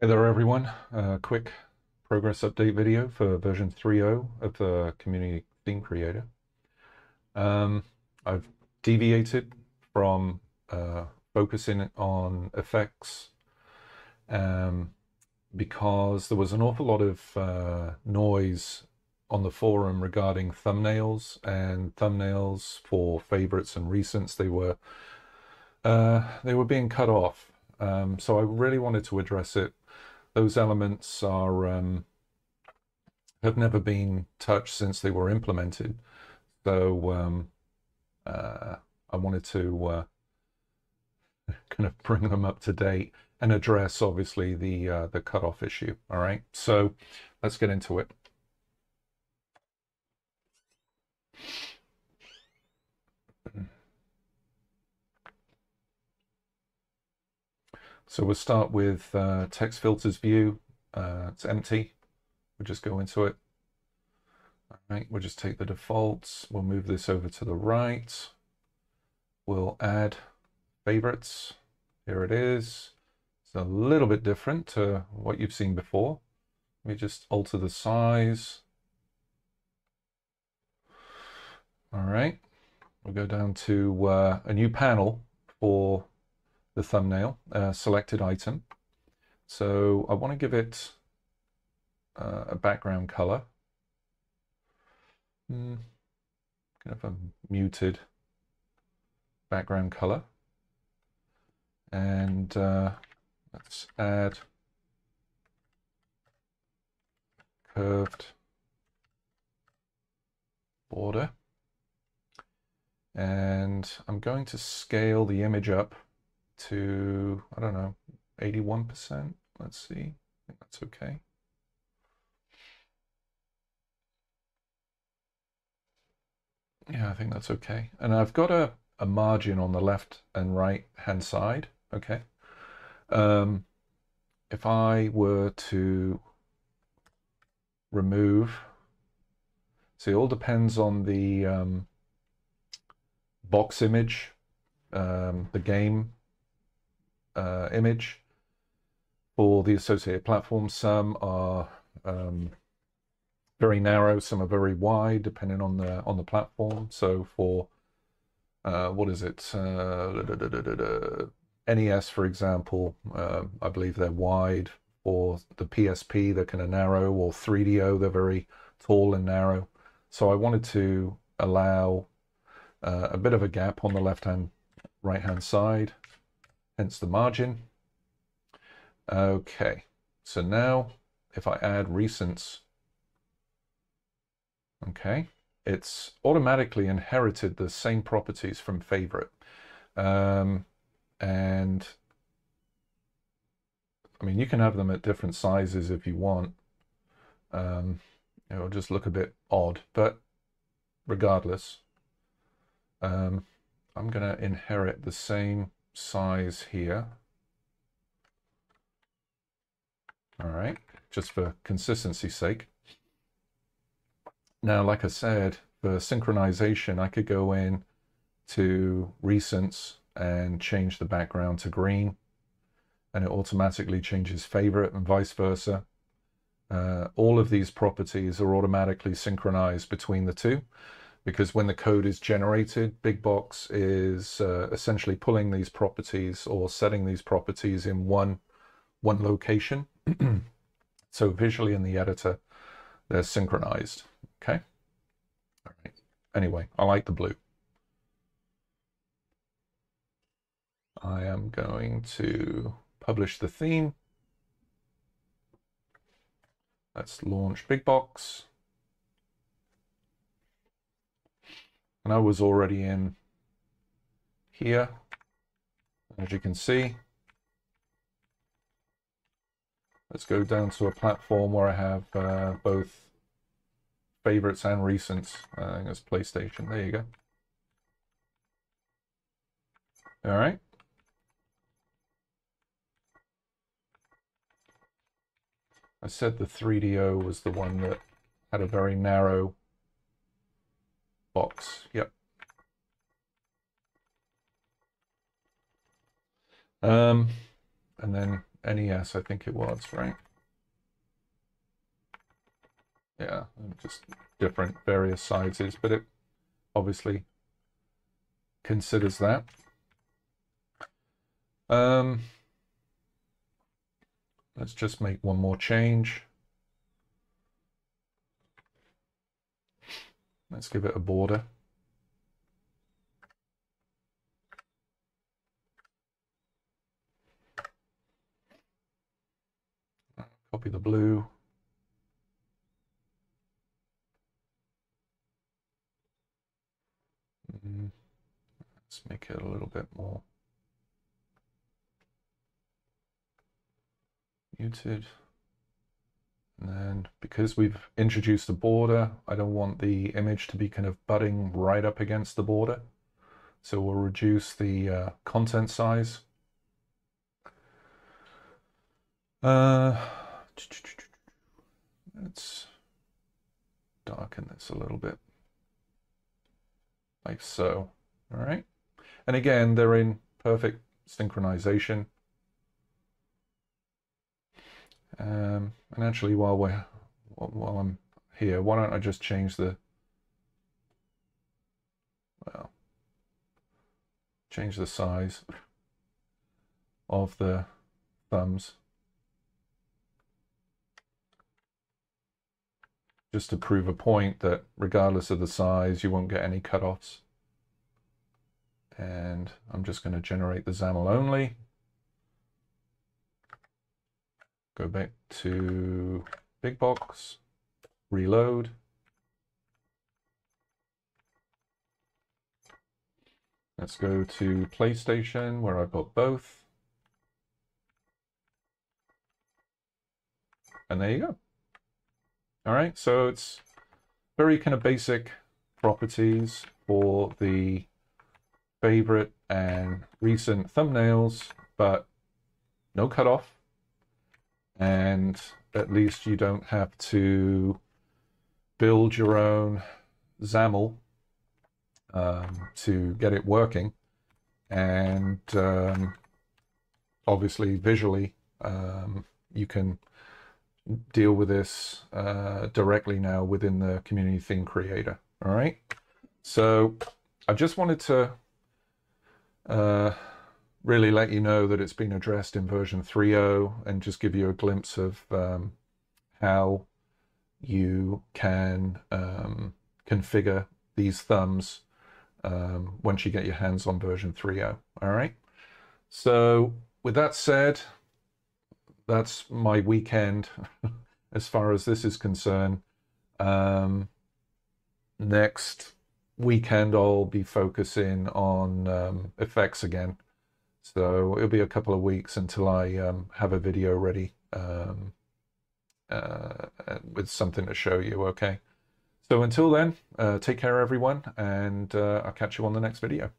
Hey there everyone, uh, quick progress update video for version 3.0 of the Community Theme Creator. Um, I've deviated from uh, focusing on effects um, because there was an awful lot of uh, noise on the forum regarding thumbnails and thumbnails for favorites and recents. They were uh, they were being cut off. Um, so I really wanted to address it those elements are um, have never been touched since they were implemented. So um, uh, I wanted to uh, kind of bring them up to date and address obviously the uh, the cutoff issue. All right, so let's get into it. So we'll start with uh, text filters view. Uh, it's empty. We'll just go into it. All right, we'll just take the defaults. We'll move this over to the right. We'll add favorites. Here it is. It's a little bit different to what you've seen before. Let me just alter the size. All right, we'll go down to uh, a new panel for the thumbnail, uh, selected item. So I want to give it uh, a background color. Mm, kind of a muted background color. And uh, let's add curved border. And I'm going to scale the image up to, I don't know, 81%. Let's see. I think that's okay. Yeah, I think that's okay. And I've got a, a margin on the left and right hand side. Okay. Um, if I were to remove, see, it all depends on the um, box image, um, the game uh, image for the associated platforms. Some are um, very narrow, some are very wide, depending on the on the platform. So for uh, what is it? Uh, da, da, da, NES, for example, uh, I believe they're wide. Or the PSP, they're kind of narrow. Or 3DO, they're very tall and narrow. So I wanted to allow uh, a bit of a gap on the left hand, right hand side hence the margin. Okay, so now if I add recents, okay, it's automatically inherited the same properties from favorite. Um, and I mean, you can have them at different sizes if you want. Um, it'll just look a bit odd, but regardless, um, I'm going to inherit the same size here. All right, just for consistency's sake. Now, like I said, for synchronization, I could go in to recents and change the background to green and it automatically changes favorite and vice versa. Uh, all of these properties are automatically synchronized between the two because when the code is generated, BigBox is uh, essentially pulling these properties or setting these properties in one, one location. so visually in the editor, they're synchronized. Okay. All right. Anyway, I like the blue. I am going to publish the theme. Let's launch BigBox. And I was already in here as you can see. Let's go down to a platform where I have uh, both favorites and recents. I think it's PlayStation. There you go. All right. I said the 3DO was the one that had a very narrow box. Yep. Um, and then NES, I think it was, right? Yeah, just different various sizes, but it obviously considers that. Um, let's just make one more change. Let's give it a border. Copy the blue. Mm-hmm. Let's make it a little bit more muted. And because we've introduced a border, I don't want the image to be kind of butting right up against the border. So we'll reduce the uh, content size. Uh, let's darken this a little bit. Like so. All right. And again, they're in perfect synchronization. Um, and actually, while we're while I'm here, why don't I just change the well, change the size of the thumbs just to prove a point that regardless of the size, you won't get any cutoffs. And I'm just going to generate the XAML only. Go back to BigBox, reload. Let's go to PlayStation where I've got both. And there you go. All right, so it's very kind of basic properties for the favorite and recent thumbnails, but no cutoff and at least you don't have to build your own XAML um, to get it working. And um, obviously, visually, um, you can deal with this uh, directly now within the Community Theme Creator. All right. So I just wanted to uh, really let you know that it's been addressed in version 3.0 and just give you a glimpse of um, how you can um, configure these thumbs um, once you get your hands on version 3.0. All right. So with that said, that's my weekend as far as this is concerned. Um, next weekend, I'll be focusing on um, effects again. So it'll be a couple of weeks until I um, have a video ready um, uh, with something to show you, okay? So until then, uh, take care everyone, and uh, I'll catch you on the next video.